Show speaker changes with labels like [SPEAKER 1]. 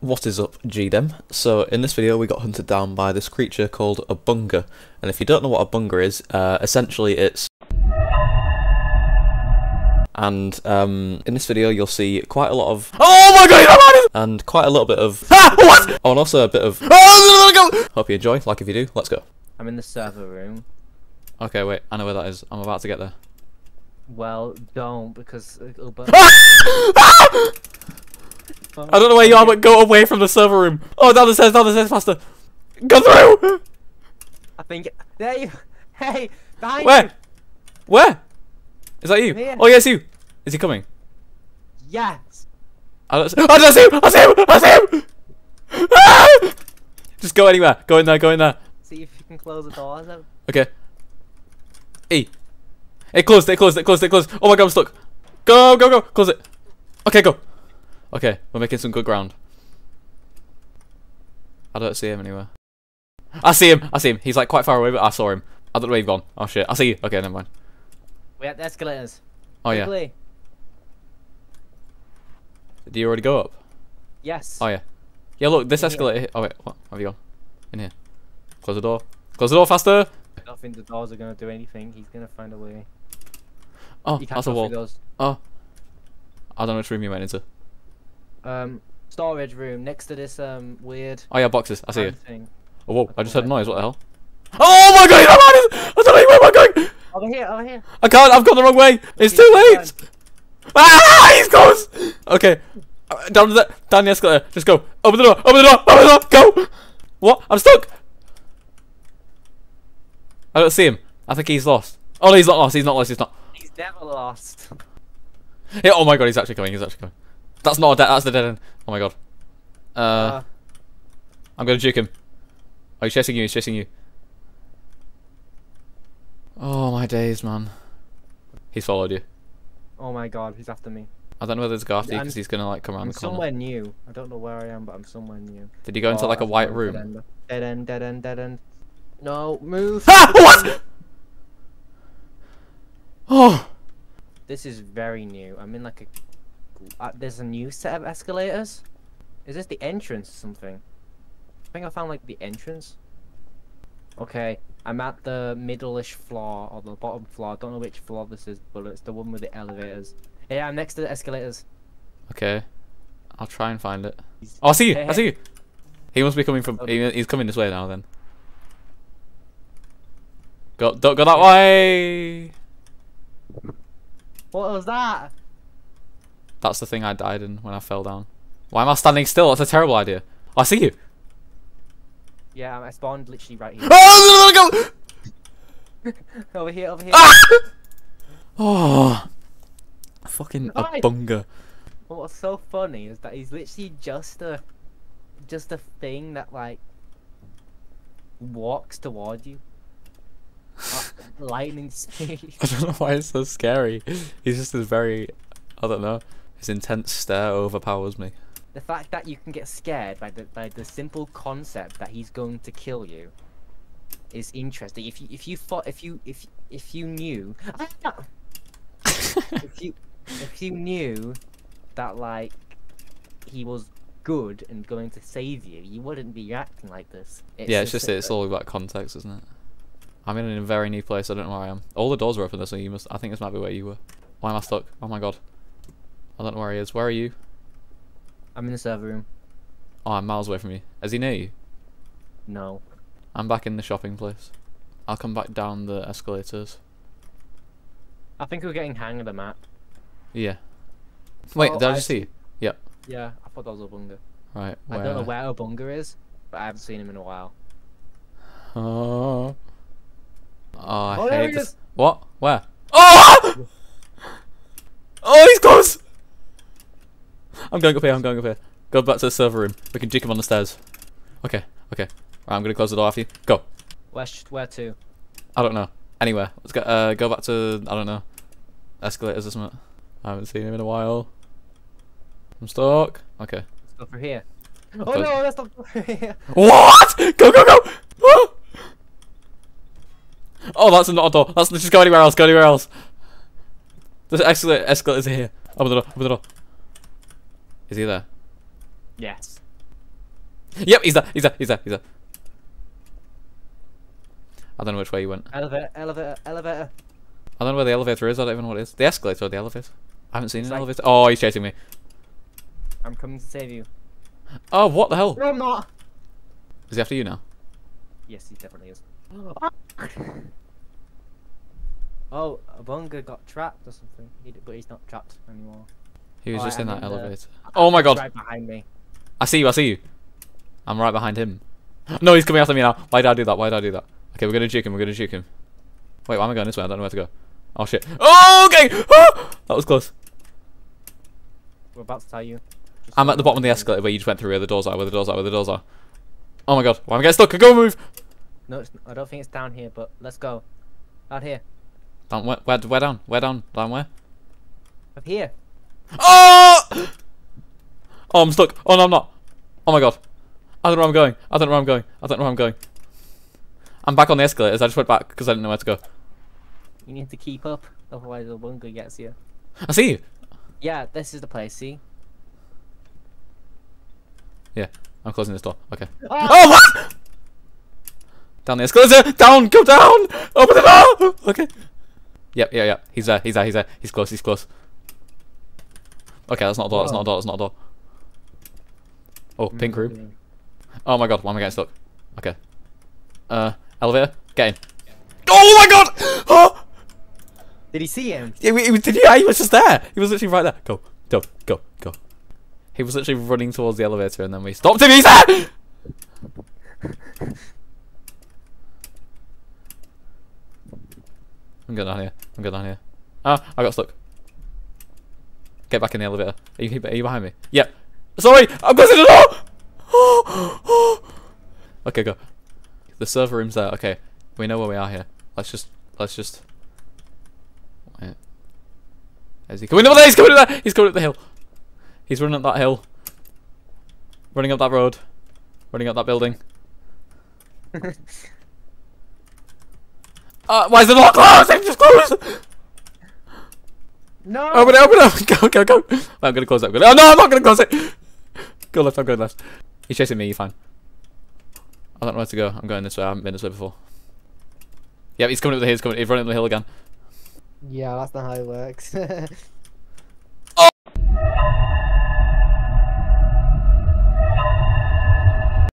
[SPEAKER 1] What is up, GDem? So, in this video, we got hunted down by this creature called Obunga, And if you don't know what Obunga is, uh, essentially it's. And um, in this video, you'll see quite a lot of. Oh my god, And quite a little bit of. Ah, what? Oh, and also a bit of. Hope you enjoy. Like if you do, let's go.
[SPEAKER 2] I'm in the server room.
[SPEAKER 1] Okay, wait, I know where that is. I'm about to get there.
[SPEAKER 2] Well, don't because it'll burn.
[SPEAKER 1] I don't know where you are, but go away from the server room. Oh, down the stairs, down the stairs, faster. Go through!
[SPEAKER 2] I think there you. Hey, behind
[SPEAKER 1] Where?
[SPEAKER 2] you.
[SPEAKER 1] Where? Is that you?
[SPEAKER 2] Here.
[SPEAKER 1] Oh, yes, you. Is he coming?
[SPEAKER 2] Yes.
[SPEAKER 1] I don't, see, I don't see him! I see him! I see him! Ah! Just go anywhere. Go in there, go in there.
[SPEAKER 2] See if you can close the doors out.
[SPEAKER 1] Okay. E. It closed, it closed, it closed, it closed. Oh my god, I'm stuck. Go, go, go. Close it. Okay, go. Okay, we're making some good ground. I don't see him anywhere. I see him, I see him. He's like quite far away, but I saw him. I don't know where you've gone. Oh shit, I see you. Okay, never mind.
[SPEAKER 2] We at the escalators.
[SPEAKER 1] Oh yeah.
[SPEAKER 2] Quickly.
[SPEAKER 1] Did you already go up?
[SPEAKER 2] Yes.
[SPEAKER 1] Oh yeah. Yeah, look, this
[SPEAKER 2] In here.
[SPEAKER 1] escalator. Oh wait, what? Have you gone? In here. Close the door. Close the door faster.
[SPEAKER 2] I don't think the doors are gonna do anything. He's gonna find a way.
[SPEAKER 1] Oh,
[SPEAKER 2] You can't
[SPEAKER 1] that's a
[SPEAKER 2] go
[SPEAKER 1] wall.
[SPEAKER 2] through.
[SPEAKER 1] Oh. I don't know which room you went into.
[SPEAKER 2] Um, storage room next to this um weird.
[SPEAKER 1] Oh yeah, boxes. I see you.
[SPEAKER 2] Thing.
[SPEAKER 1] Oh whoa! I just heard a noise. What the hell? Oh my god! I'm out of- I don't know where I going.
[SPEAKER 2] Over here, over here.
[SPEAKER 1] I can't. I've gone the wrong way. It's too late. Ah! He's close. Okay. Uh, Down the down the escalator. Just go. Open the door. Open the door. Open the door. Go. What? I'm stuck. I don't see him. I think he's lost. Oh no, he's not lost. He's not lost. He's not.
[SPEAKER 2] He's never lost.
[SPEAKER 1] Yeah, oh my god, he's actually coming. He's actually coming. That's not a dead. That's the dead end. Oh my god. Uh,
[SPEAKER 2] Uh,
[SPEAKER 1] I'm gonna juke him. Oh, he's chasing you. He's chasing you. Oh my days, man. He's followed you.
[SPEAKER 2] oh my god, he's after me.
[SPEAKER 1] I don't know whether it's go after because he's gonna like come around
[SPEAKER 2] I'm
[SPEAKER 1] the corner.
[SPEAKER 2] somewhere new. I don't know where I am, but I'm somewhere new.
[SPEAKER 1] Did he go into
[SPEAKER 2] Oh,
[SPEAKER 1] like a white room?
[SPEAKER 2] Dead end, dead end, dead end, dead end. No, move.
[SPEAKER 1] Ah! What? Oh.
[SPEAKER 2] This is very new. I'm in like a. Uh, there's a new set of escalators. Is this the entrance or something? I think I found like the entrance. Okay, I'm at the middle-ish floor or the bottom floor. I don't know which floor this is, but it's the one with the elevators. Yeah, I'm next to the escalators.
[SPEAKER 1] Okay. I'll try and find it. Oh, I see you.
[SPEAKER 2] Hey,
[SPEAKER 1] I see you. He must be coming from. He, he's coming this way now. Then. Go. Don't go that way.
[SPEAKER 2] What was that?
[SPEAKER 1] That's the thing I died in when I fell down. Why am I standing still? That's a terrible idea. Oh, I see you.
[SPEAKER 2] Yeah, I spawned literally right here.
[SPEAKER 1] Oh, go.
[SPEAKER 2] over here, over here.
[SPEAKER 1] Ah! Oh, fucking a bunga.
[SPEAKER 2] But what's so funny is that he's literally just a, just a thing that like walks toward you. Lightning speed.
[SPEAKER 1] I don't know why it's so scary. He's just this very, I don't know. His intense stare overpowers me.
[SPEAKER 2] the fact that you can get scared by the by the simple concept that he's going to kill you is interesting. If you if you thought if you if if you knew if you if you knew that like he was good and going to save you, you wouldn't be acting like this.
[SPEAKER 1] yeah, it's
[SPEAKER 2] a
[SPEAKER 1] just it's all about context, isn't it? I'm in a very new place. I don't know where I am. All the doors are open, so you must. I think this might be where you were. Why am I stuck? Oh my god. I don't know where he is. Where are you?
[SPEAKER 2] I'm in the server room.
[SPEAKER 1] Oh, I'm miles away from you. Is he near you?
[SPEAKER 2] No.
[SPEAKER 1] I'm back in the shopping place. I'll come back down the escalators.
[SPEAKER 2] I think we're getting hang of the map.
[SPEAKER 1] Yeah. Wait,
[SPEAKER 2] Oh,
[SPEAKER 1] did I
[SPEAKER 2] I
[SPEAKER 1] just see you? Yep.
[SPEAKER 2] Yeah, I thought that was Obunga.
[SPEAKER 1] Right.
[SPEAKER 2] I don't know where Obunga is, but I haven't seen him in a while.
[SPEAKER 1] Oh. Oh, I
[SPEAKER 2] Oh,
[SPEAKER 1] hate this.
[SPEAKER 2] is.
[SPEAKER 1] What? Where? Oh! Oh, he's close! I'm going up here, I'm going up here. Go back to the server room. We can juke him on the stairs. Okay, okay. Right, I'm gonna close the door after you. Go.
[SPEAKER 2] Where where to?
[SPEAKER 1] I don't know. Anywhere. Let's go, uh, go back to, I don't know, escalators or something. I haven't seen him in a while. I'm stuck. Okay.
[SPEAKER 2] Let's go for here. Oh no, let's not for here.
[SPEAKER 1] What? Go, go, go! Ah! Oh, that's not a door. That's let's just go anywhere else. Go anywhere else. The escalator, escalators here. Open the door. Open the door. Is he there?
[SPEAKER 2] Yes.
[SPEAKER 1] Yep, he's there. He's there. He's there. He's there. I don't know which way he went.
[SPEAKER 2] Elevator, elevator, elevator.
[SPEAKER 1] I don't know where the elevator is. I don't even know what it is. The escalator or the elevator? I haven't seen
[SPEAKER 2] It's
[SPEAKER 1] an
[SPEAKER 2] like-
[SPEAKER 1] elevator. Oh, he's chasing me.
[SPEAKER 2] I'm coming to save you.
[SPEAKER 1] Oh, what the hell?
[SPEAKER 2] No, I'm not.
[SPEAKER 1] Is he after you now?
[SPEAKER 2] Yes, he definitely is. oh, Bunga got trapped or something. He, but he's not trapped anymore.
[SPEAKER 1] He was
[SPEAKER 2] Oh,
[SPEAKER 1] just in that
[SPEAKER 2] mean the-
[SPEAKER 1] elevator. Oh my god.
[SPEAKER 2] Right behind me.
[SPEAKER 1] I see you. I see you. I'm right behind him. No, he's coming after me now. Why did I do that? Why did I do that? Okay, we're gonna juke him. We're gonna juke him. Wait, why am I going this way? I don't know where to go. Oh shit. Oh, okay. that was close.
[SPEAKER 2] We're about to tell you. Just
[SPEAKER 1] I'm at the bottom of the escalator where you just went through where the doors are, where the doors are, where the doors are. Oh my god, why am I getting stuck? Go move!
[SPEAKER 2] No, it's, I don't think it's down here, but let's go. Out here.
[SPEAKER 1] Down, where, where, where down? Where down? Down where?
[SPEAKER 2] Up here.
[SPEAKER 1] Oh! Oh, I'm stuck. Oh no, I'm not. Oh my god. I don't know where I'm going. I don't know where I'm going. I don't know where I'm going. I'm back on the escalators. I just went back because I didn't know where to go.
[SPEAKER 2] You need to keep up, otherwise the Bunga gets you.
[SPEAKER 1] I see you.
[SPEAKER 2] Yeah, this is the place, see?
[SPEAKER 1] Yeah, I'm closing this door. Okay.
[SPEAKER 2] Ah!
[SPEAKER 1] Oh, what? Down the escalator. Down. Go down. Open the door. Okay. Yep. Yeah. Yeah. He's there. He's there. He's there. He's close. He's close. Okay, that's not a door. That's not a door. That's not a door. Oh, pink room. Oh my god, why am I getting stuck? Okay. Uh, elevator, get in. Oh my god! Oh!
[SPEAKER 2] Did he see him?
[SPEAKER 1] Yeah, he, was- did you, he was just there. He was literally right there. Go, go, go, go. He was literally running towards the elevator and then we stopped him. He's there! I'm going down here. I'm going down here. Ah, I got stuck. Get back in the elevator. Are you, are you behind me? Yep. Sorry, I'm closing the door! okay, go. The server room's there. Okay, we know where we are here. Let's just, let's just. Wait. Is he coming up there? He's coming up there! He's coming up the hill. He's running up that hill. Running up that road. Running up that building. Uh, why is the door closed? It's just closed!
[SPEAKER 2] No!
[SPEAKER 1] Open it, open it! Go, go, go! I'm gonna close it. I'm oh no, I'm not gonna close it! Go left, I'm going left. He's chasing me, you're fine. I don't know where to go. I'm going this way. I haven't been this way before. Yep, he's coming up the hill. He's coming. He's running up the hill again.
[SPEAKER 3] Yeah, that's not how it works.